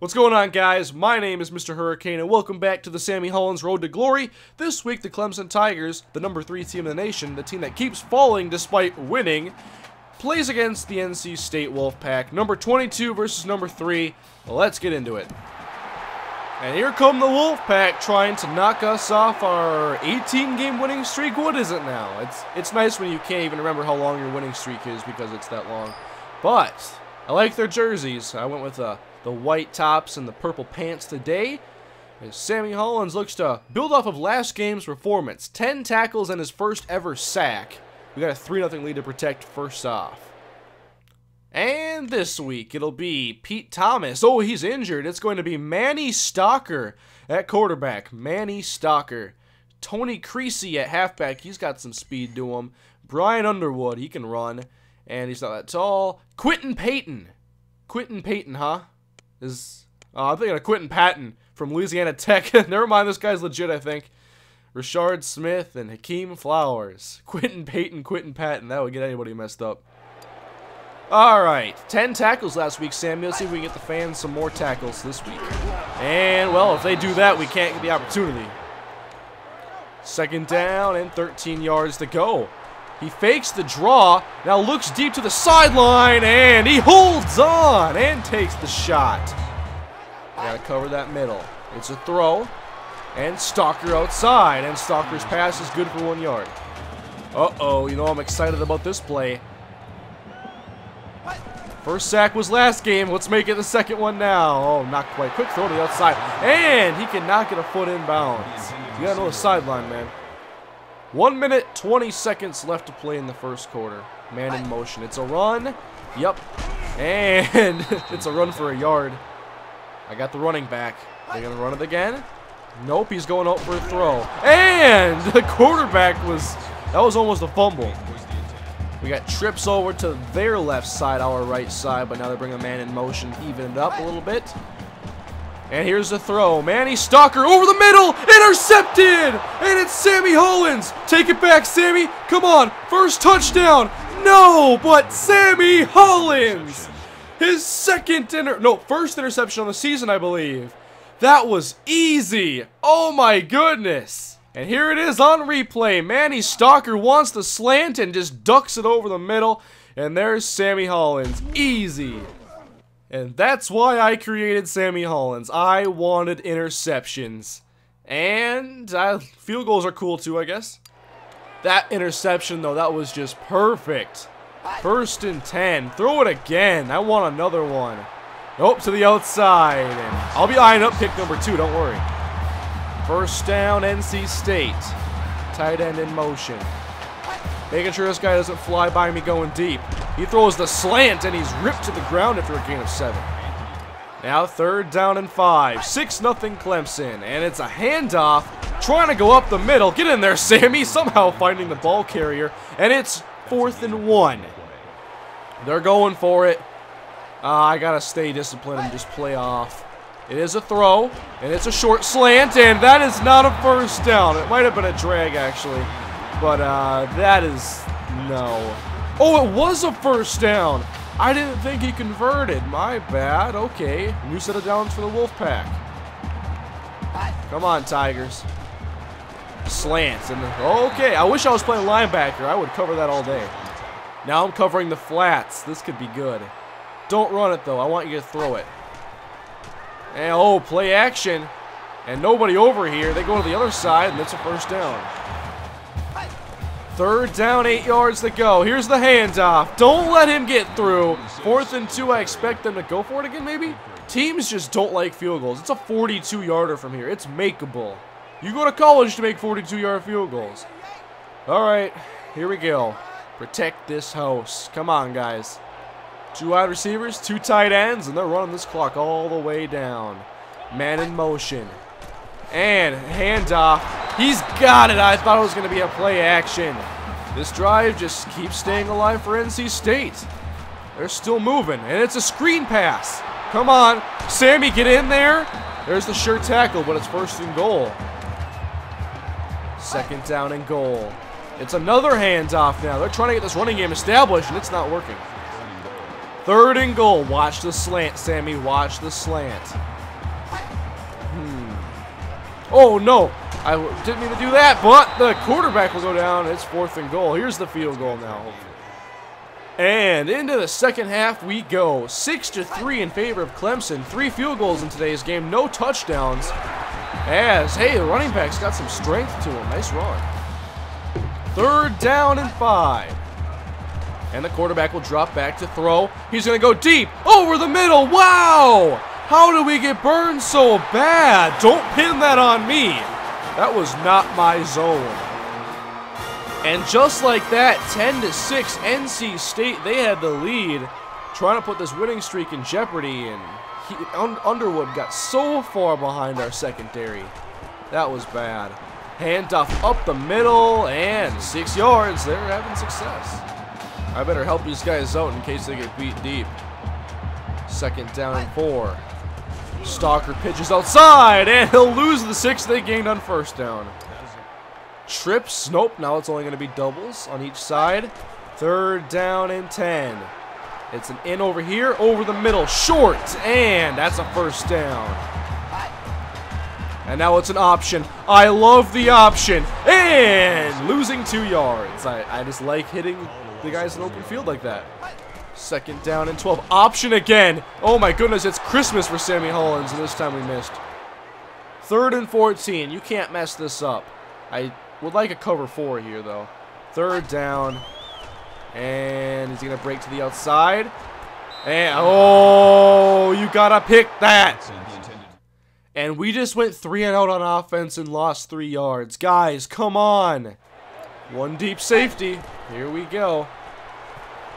What's going on, guys? My name is Mr. Hurricane, and welcome back to the Sammy Hollins Road to Glory. This week, the Clemson Tigers, the number three team in the nation, the team that keeps falling despite winning, plays against the NC State Wolfpack. Number 22 versus number three. Let's get into it. And here come the Wolfpack trying to knock us off our 18-game winning streak. What is it now? It's it's nice when you can't even remember how long your winning streak is because it's that long. But I like their jerseys. I went with uh, the white tops and the purple pants today. As Sammy Hollins looks to build off of last game's performance. 10 tackles and his first ever sack. We got a 3-0 lead to protect first off. And this week, it'll be Pete Thomas. Oh, he's injured. It's going to be Manny Stalker at quarterback. Manny Stalker. Tony Creasy at halfback. He's got some speed to him. Brian Underwood. He can run. And he's not that tall. Quinton Payton. Quinton Payton, huh? Is uh, I'm thinking of Quinton Patton from Louisiana Tech. Never mind, this guy's legit, I think. Richard Smith and Hakeem Flowers. Quinton Payton, Quinton Patton. That would get anybody messed up. Alright, 10 tackles last week, Sammy. Let's see if we can get the fans some more tackles this week. And, well, if they do that, we can't get the opportunity. Second down and 13 yards to go. He fakes the draw, now looks deep to the sideline, and he holds on and takes the shot. Gotta cover that middle. It's a throw, and Stalker outside, and Stalker's pass is good for one yard. Uh-oh, you know I'm excited about this play. First sack was last game. Let's make it the second one now. Oh, not quite. Quick throw to the outside. And he cannot get a foot in bounds. You gotta know the sideline, man. One minute, 20 seconds left to play in the first quarter. Man in motion. It's a run. Yep. And it's a run for a yard. I got the running back. They're gonna run it again? Nope, he's going out for a throw. And the quarterback was, that was almost a fumble. We got trips over to their left side, our right side, but now they bring a man in motion, even it up a little bit. And here's the throw. Manny Stalker over the middle, intercepted! And it's Sammy Hollins. Take it back, Sammy. Come on, first touchdown. No, but Sammy Hollins. His second inter no, first interception on the season, I believe. That was easy. Oh my goodness. And here it is on replay. Manny Stalker wants the slant and just ducks it over the middle. And there's Sammy Hollins. Easy. And that's why I created Sammy Hollins. I wanted interceptions. And field goals are cool too, I guess. That interception, though, that was just perfect. First and 10. Throw it again. I want another one. Nope, to the outside. And I'll be eyeing up pick number two, don't worry. First down, NC State. Tight end in motion. Making sure this guy doesn't fly by me going deep. He throws the slant and he's ripped to the ground after a gain of seven. Now third down and five. 6 nothing Clemson. And it's a handoff. Trying to go up the middle. Get in there, Sammy. Somehow finding the ball carrier. And it's fourth and one. They're going for it. Uh, I got to stay disciplined and just play off. It is a throw, and it's a short slant, and that is not a first down. It might have been a drag, actually, but uh, that is no. Oh, it was a first down. I didn't think he converted. My bad. Okay, new set of downs for the Wolfpack. Come on, Tigers. Slants. and Okay, I wish I was playing linebacker. I would cover that all day. Now I'm covering the flats. This could be good. Don't run it, though. I want you to throw it. And oh, play action. And nobody over here. They go to the other side, and it's a first down. Third down, eight yards to go. Here's the handoff. Don't let him get through. Fourth and two, I expect them to go for it again, maybe? Teams just don't like field goals. It's a 42-yarder from here. It's makeable. You go to college to make 42-yard field goals. All right, here we go. Protect this house. Come on, guys. Two wide receivers, two tight ends, and they're running this clock all the way down. Man in motion. And handoff. He's got it. I thought it was going to be a play action. This drive just keeps staying alive for NC State. They're still moving, and it's a screen pass. Come on. Sammy, get in there. There's the sure tackle, but it's first and goal. Second down and goal. It's another handoff now. They're trying to get this running game established, and it's not working. Third and goal. Watch the slant, Sammy. Watch the slant. Oh, no. I didn't mean to do that, but the quarterback will go down. It's fourth and goal. Here's the field goal now. And into the second half we go. 6 to 3 in favor of Clemson. Three field goals in today's game, no touchdowns. As, hey, the running back's got some strength to him. Nice run. Third down and five. And the quarterback will drop back to throw. He's going to go deep over the middle. Wow! How do we get burned so bad? Don't pin that on me. That was not my zone. And just like that, 10 to 6, NC State, they had the lead, trying to put this winning streak in jeopardy. And he, Un Underwood got so far behind our secondary. That was bad. Handoff up the middle, and six yards. They're having success. I better help these guys out in case they get beat deep. Second down and four. Stalker pitches outside, and he'll lose the six they gained on first down. Trips, nope, now it's only going to be doubles on each side. Third down and 10. It's an in over here, over the middle, short, and that's a first down. And now it's an option. I love the option. And losing two yards. I, I just like hitting the guys in open field like that. Second down and 12. Option again. Oh my goodness, it's Christmas for Sammy Hollins, and this time we missed. Third and 14. You can't mess this up. I would like a cover four here, though. Third down. And he's going to break to the outside. And, oh, you got to pick that. And we just went three and out on offense and lost three yards. Guys, come on. One deep safety. Here we go.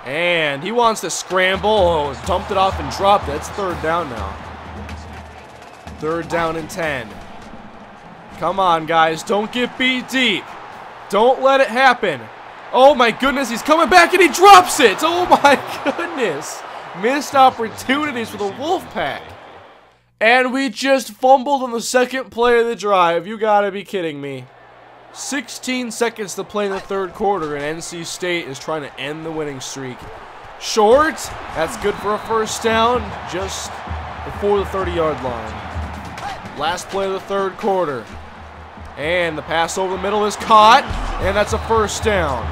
And he wants to scramble. Oh, dumped it off and dropped it. It's third down now. Third down and 10. Come on, guys. Don't get beat deep. Don't let it happen. Oh, my goodness. He's coming back and he drops it. Oh, my goodness. Missed opportunities for the Wolfpack. And we just fumbled on the second play of the drive. You gotta be kidding me. 16 seconds to play in the third quarter, and NC State is trying to end the winning streak. Short. That's good for a first down just before the 30-yard line. Last play of the third quarter. And the pass over the middle is caught, and that's a first down.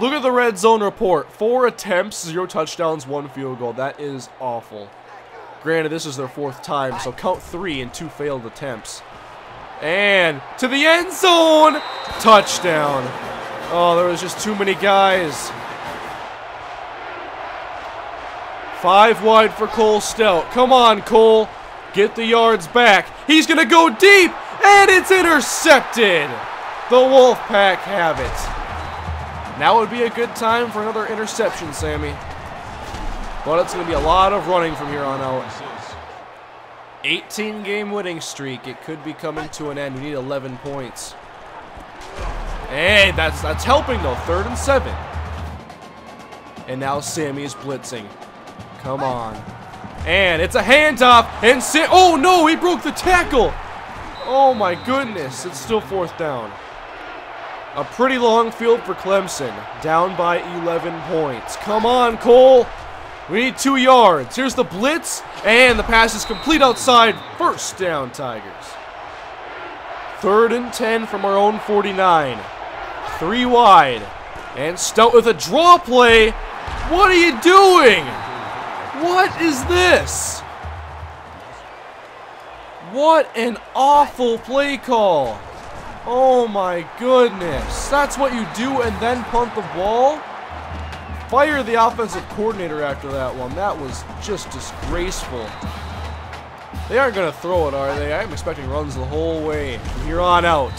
Look at the red zone report. Four attempts, zero touchdowns, one field goal. That is awful. Granted, this is their fourth time, so count three and two failed attempts. And to the end zone! Touchdown. Oh, there was just too many guys. Five wide for Cole Stout. Come on, Cole. Get the yards back. He's going to go deep, and it's intercepted. The Wolfpack have it. Now would be a good time for another interception, Sammy. But it's going to be a lot of running from here on out. 18 game winning streak. It could be coming to an end. We need 11 points. Hey, that's that's helping though. Third and seven. And now Sammy is blitzing. Come on. And it's a handoff. And Sam oh no, he broke the tackle. Oh my goodness. It's still fourth down. A pretty long field for Clemson. Down by 11 points. Come on, Cole. We need two yards. Here's the blitz, and the pass is complete outside. First down, Tigers. Third and 10 from our own 49. Three wide. And Stout with a draw play. What are you doing? What is this? What an awful play call. Oh my goodness. That's what you do and then punt the ball? Fire the offensive coordinator after that one. That was just disgraceful. They aren't going to throw it, are they? I'm expecting runs the whole way from here on out.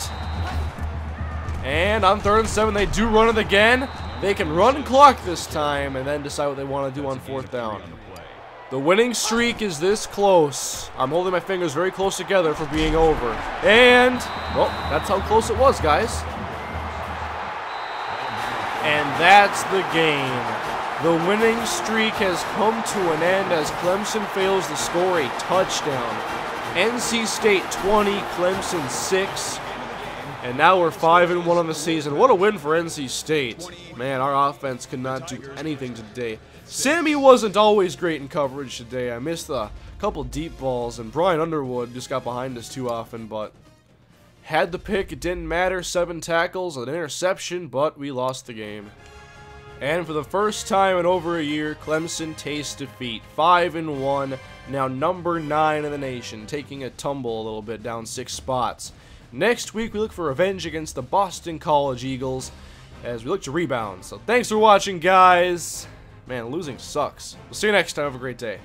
And on third and seven, they do run it again. They can run clock this time and then decide what they want to do on fourth down. The winning streak is this close. I'm holding my fingers very close together for being over. And, well, that's how close it was, guys. And that's the game. The winning streak has come to an end as Clemson fails to score a touchdown. NC State 20, Clemson 6. And now we're 5 and one on the season. What a win for NC State. Man, our offense could not do anything today. Sammy wasn't always great in coverage today. I missed a couple deep balls, and Brian Underwood just got behind us too often, but had the pick. It didn't matter. Seven tackles, an interception, but we lost the game. And for the first time in over a year, Clemson tastes defeat. 5 and 1, now number 9 in the nation, taking a tumble a little bit down 6 spots. Next week, we look for revenge against the Boston College Eagles as we look to rebound. So thanks for watching, guys. Man, losing sucks. We'll see you next time. Have a great day.